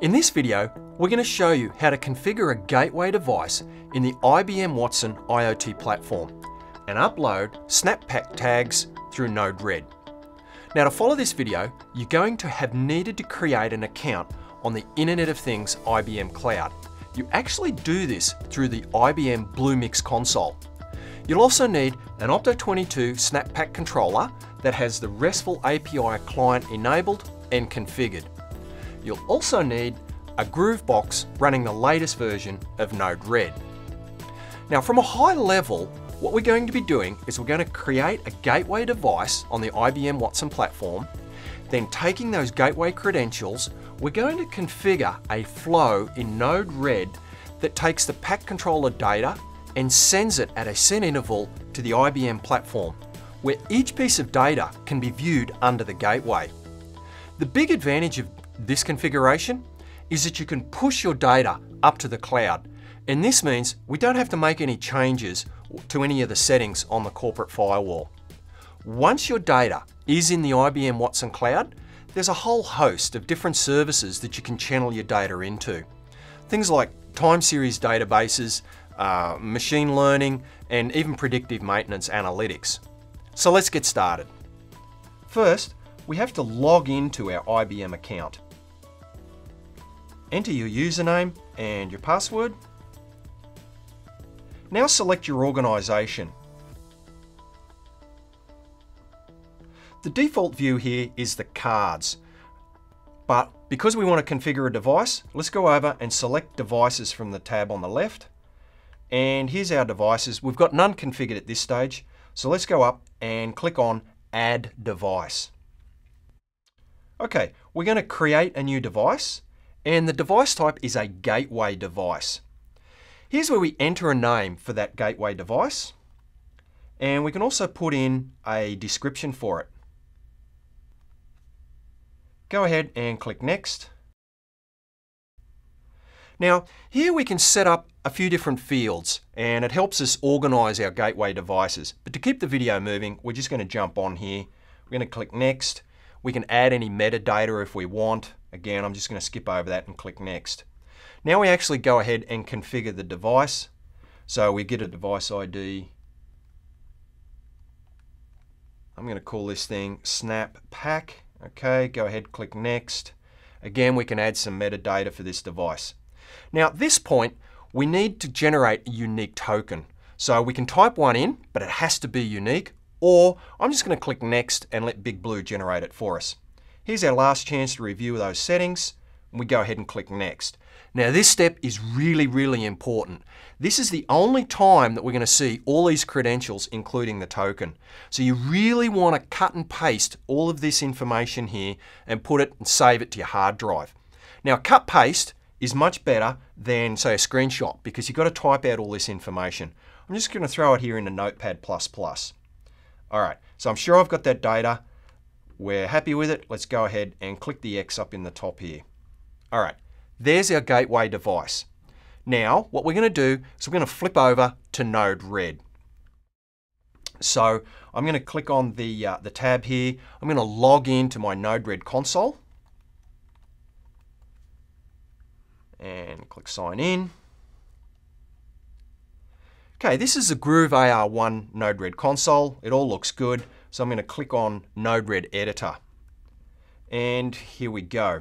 In this video, we're going to show you how to configure a gateway device in the IBM Watson IoT platform and upload SNAP PAC tags through Node-RED. Now to follow this video, you're going to have needed to create an account on the Internet of Things IBM Cloud. You actually do this through the IBM Bluemix console. You'll also need an Opto22 SNAP PAC controller that has the RESTful API client enabled and configured. You'll also need a groov Box running the latest version of Node-RED. Now from a high level, what we're going to be doing is we're going to create a gateway device on the IBM Watson platform. Then taking those gateway credentials, we're going to configure a flow in Node-RED that takes the PAC controller data and sends it at a set interval to the IBM platform, where each piece of data can be viewed under the gateway. The big advantage of this configuration is that you can push your data up to the cloud. And this means we don't have to make any changes to any of the settings on the corporate firewall. Once your data is in the IBM Watson cloud, there's a whole host of different services that you can channel your data into. Things like time series databases, uh, machine learning, and even predictive maintenance analytics. So let's get started. First, we have to log into our IBM account. Enter your username and your password. Now select your organisation. The default view here is the cards, but because we want to configure a device, let's go over and select devices from the tab on the left. And here's our devices. We've got none configured at this stage, so let's go up and click on Add Device. Okay, we're going to create a new device and the device type is a gateway device. Here's where we enter a name for that gateway device. And we can also put in a description for it. Go ahead and click Next. Now, here we can set up a few different fields and it helps us organize our gateway devices. But to keep the video moving, we're just going to jump on here. We're going to click Next. We can add any metadata if we want. Again, I'm just going to skip over that and click Next. Now we actually go ahead and configure the device. So we get a device ID. I'm going to call this thing Snap Pack. Okay, go ahead, click Next. Again, we can add some metadata for this device. Now at this point, we need to generate a unique token. So we can type one in, but it has to be unique, or I'm just going to click Next and let Big Blue generate it for us. Here's our last chance to review those settings. We go ahead and click Next. Now this step is really, really important. This is the only time that we're going to see all these credentials, including the token. So you really want to cut and paste all of this information here and put it and save it to your hard drive. Now cut paste is much better than say a screenshot because you've got to type out all this information. I'm just going to throw it here in a Notepad++. All right, so I'm sure I've got that data. We're happy with it. Let's go ahead and click the X up in the top here. All right, there's our gateway device. Now, what we're going to do is we're going to flip over to Node-RED. So I'm going to click on the, uh, the tab here. I'm going to log into my Node-RED console. And click sign in. Okay, this is the groov AR1 Node-RED console. It all looks good. So I'm going to click on Node-RED Editor. And here we go.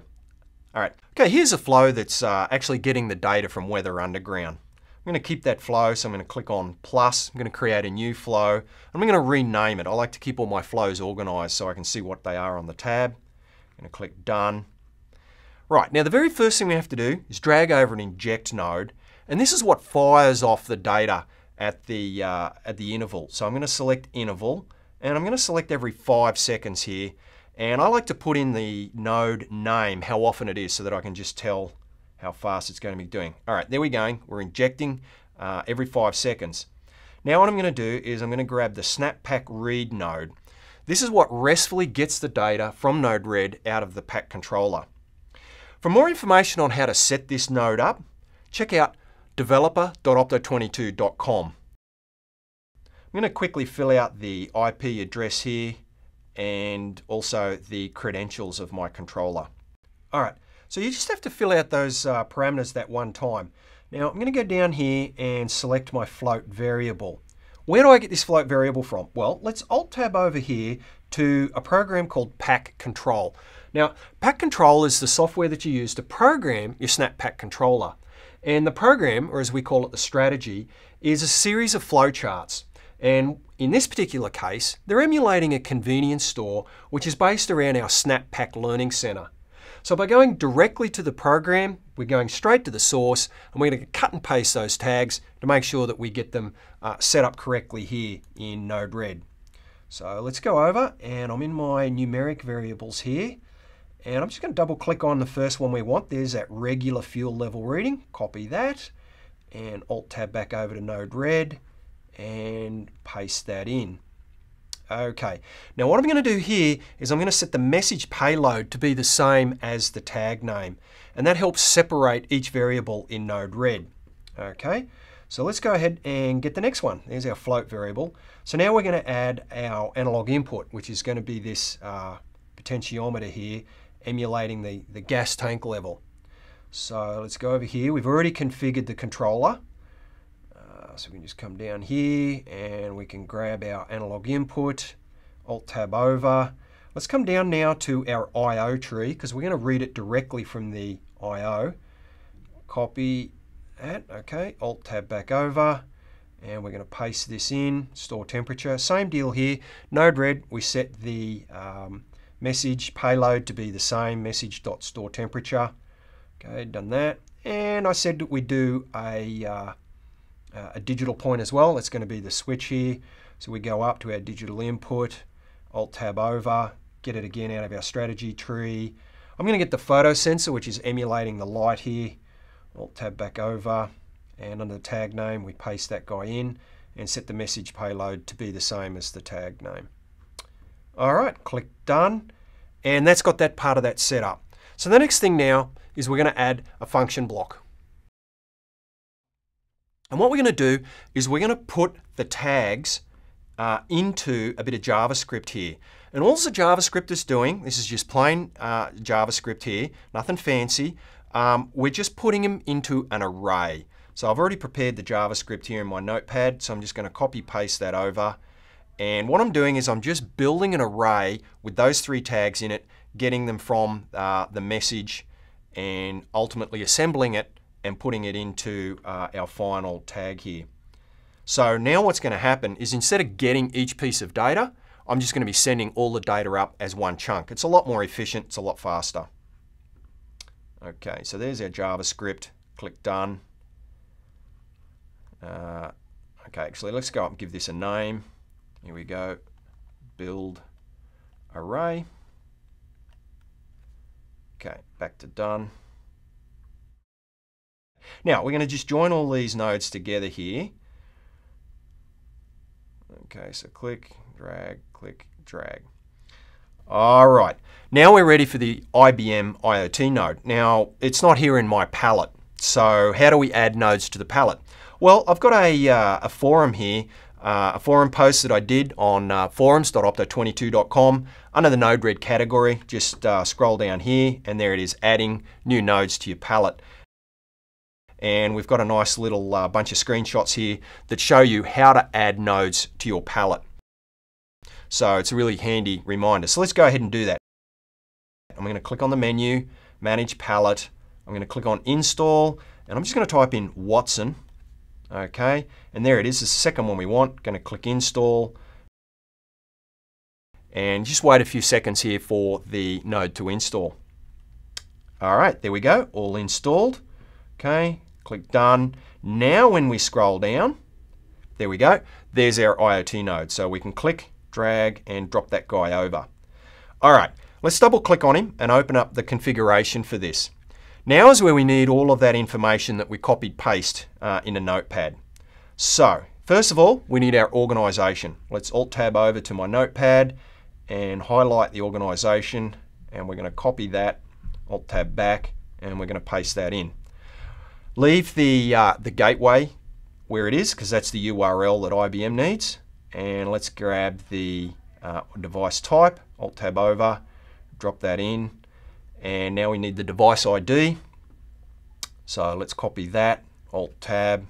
All right, okay, here's a flow that's uh, actually getting the data from Weather Underground. I'm going to keep that flow, so I'm going to click on plus. I'm going to create a new flow. I'm going to rename it. I like to keep all my flows organized so I can see what they are on the tab. I'm going to click done. Right, now the very first thing we have to do is drag over an inject node. And this is what fires off the data at the, uh, at the interval. So I'm going to select interval. And I'm going to select every five seconds here. And I like to put in the node name, how often it is, so that I can just tell how fast it's going to be doing. All right, there we go. We're injecting uh, every five seconds. Now what I'm going to do is I'm going to grab the SNAP PAC read node. This is what RESTfully gets the data from Node-RED out of the PAC controller. For more information on how to set this node up, check out developer.opto22.com. I'm going to quickly fill out the IP address here and also the credentials of my controller. All right, So you just have to fill out those uh, parameters that one time. Now I'm going to go down here and select my float variable. Where do I get this float variable from? Well, let's Alt Tab over here to a program called PAC Control. Now, PAC Control is the software that you use to program your SNAP PAC controller. And the program, or as we call it, the strategy, is a series of flowcharts. And in this particular case, they're emulating a convenience store, which is based around our SNAP PAC Learning Center. So by going directly to the program, we're going straight to the source, and we're going to cut and paste those tags to make sure that we get them uh, set up correctly here in Node-RED. So let's go over, and I'm in my numeric variables here. And I'm just going to double click on the first one we want. There's that regular fuel level reading. Copy that and Alt Tab back over to Node-RED and paste that in. Okay, now what I'm going to do here is I'm going to set the message payload to be the same as the tag name. And that helps separate each variable in Node-RED. Okay, so let's go ahead and get the next one. There's our float variable. So now we're going to add our analog input, which is going to be this uh, potentiometer here, emulating the, the gas tank level. So let's go over here. We've already configured the controller. Uh, so we can just come down here and we can grab our analog input, Alt Tab over. Let's come down now to our I.O. tree because we're going to read it directly from the I.O. Copy that, okay, Alt Tab back over and we're going to paste this in, store temperature. Same deal here, Node-RED, we set the um, message payload to be the same, message.store temperature. Okay, done that. And I said that we do a, uh, a digital point as well. That's going to be the switch here. So we go up to our digital input, Alt Tab over, get it again out of our strategy tree. I'm going to get the photo sensor, which is emulating the light here. Alt Tab back over, and under the tag name, we paste that guy in and set the message payload to be the same as the tag name. All right, click done. And that's got that part of that set up. So the next thing now is we're going to add a function block. And what we're going to do is we're going to put the tags uh, into a bit of JavaScript here. And all the JavaScript is doing, this is just plain uh, JavaScript here, nothing fancy. Um, we're just putting them into an array. So I've already prepared the JavaScript here in my notepad, so I'm just going to copy paste that over. And what I'm doing is I'm just building an array with those three tags in it, getting them from uh, the message and ultimately assembling it and putting it into uh, our final tag here. So now what's going to happen is instead of getting each piece of data, I'm just going to be sending all the data up as one chunk. It's a lot more efficient, it's a lot faster. Okay, so there's our JavaScript. Click Done. Uh, okay, actually, let's go up and give this a name. Here we go. Build array. Okay, back to done. Now, we're going to just join all these nodes together here. Okay, so click, drag, click, drag. All right, now we're ready for the IBM IoT node. Now, it's not here in my palette, so how do we add nodes to the palette? Well, I've got a, uh, a forum here uh, a forum post that I did on uh, forums.opto22.com under the Node-RED category. Just uh, scroll down here and there it is, adding new nodes to your palette. And we've got a nice little uh, bunch of screenshots here that show you how to add nodes to your palette. So it's a really handy reminder. So let's go ahead and do that. I'm going to click on the menu, Manage Palette. I'm going to click on Install, and I'm just going to type in Watson Okay, and there it is, the second one we want. Going to click install. And just wait a few seconds here for the node to install. All right, there we go, all installed. Okay, click done. Now when we scroll down, there we go, there's our IoT node. So we can click, drag, and drop that guy over. All right, let's double click on him and open up the configuration for this. Now is where we need all of that information that we copied paste uh, in a notepad. So, first of all, we need our organization. Let's Alt Tab over to my notepad and highlight the organization and we're going to copy that, Alt Tab back, and we're going to paste that in. Leave the, uh, the gateway where it is because that's the URL that IBM needs. And let's grab the uh, device type, Alt Tab over, drop that in, And now we need the device ID. So let's copy that, Alt Tab,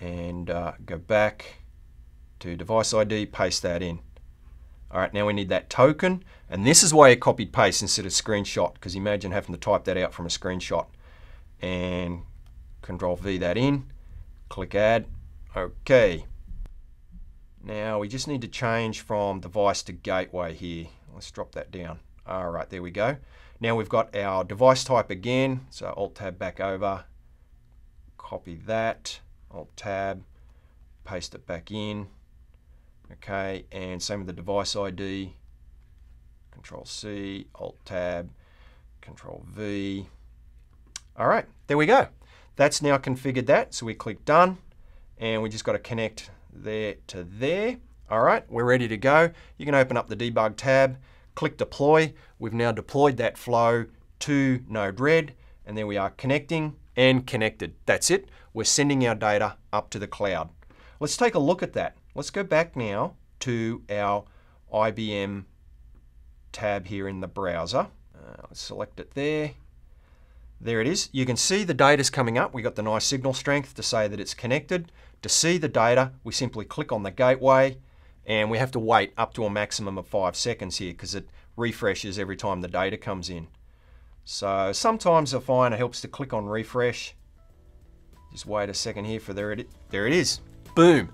and uh, go back to device ID, paste that in. All right, now we need that token, and this is why I copied paste instead of screenshot, because imagine having to type that out from a screenshot. And Control V that in, click Add, okay. Now we just need to change from device to gateway here. Let's drop that down. All right, there we go. Now we've got our device type again, so Alt Tab back over, copy that, Alt Tab, paste it back in, okay, and same with the device ID, Control C, Alt Tab, Control V. All right, there we go. That's now configured that, so we click Done, and we just got to connect there to there. All right, we're ready to go. You can open up the debug tab, click deploy. We've now deployed that flow to Node-RED, and there we are connecting and connected. That's it. We're sending our data up to the cloud. Let's take a look at that. Let's go back now to our IBM tab here in the browser. Uh, let's select it there. There it is. You can see the data's coming up. We got the nice signal strength to say that it's connected. To see the data, we simply click on the gateway and we have to wait up to a maximum of five seconds here because it refreshes every time the data comes in. So sometimes I find it helps to click on refresh. Just wait a second here for there it, there it is. Boom.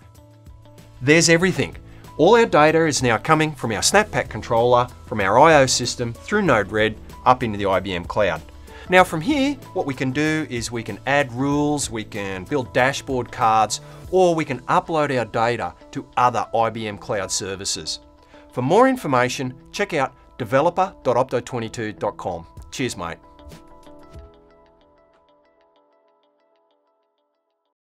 There's everything. All our data is now coming from our SNAP PAC controller, from our I.O. system, through Node-RED, up into the IBM cloud. Now from here, what we can do is we can add rules, we can build dashboard cards, or we can upload our data to other IBM cloud services. For more information, check out developer.opto22.com. Cheers, mate.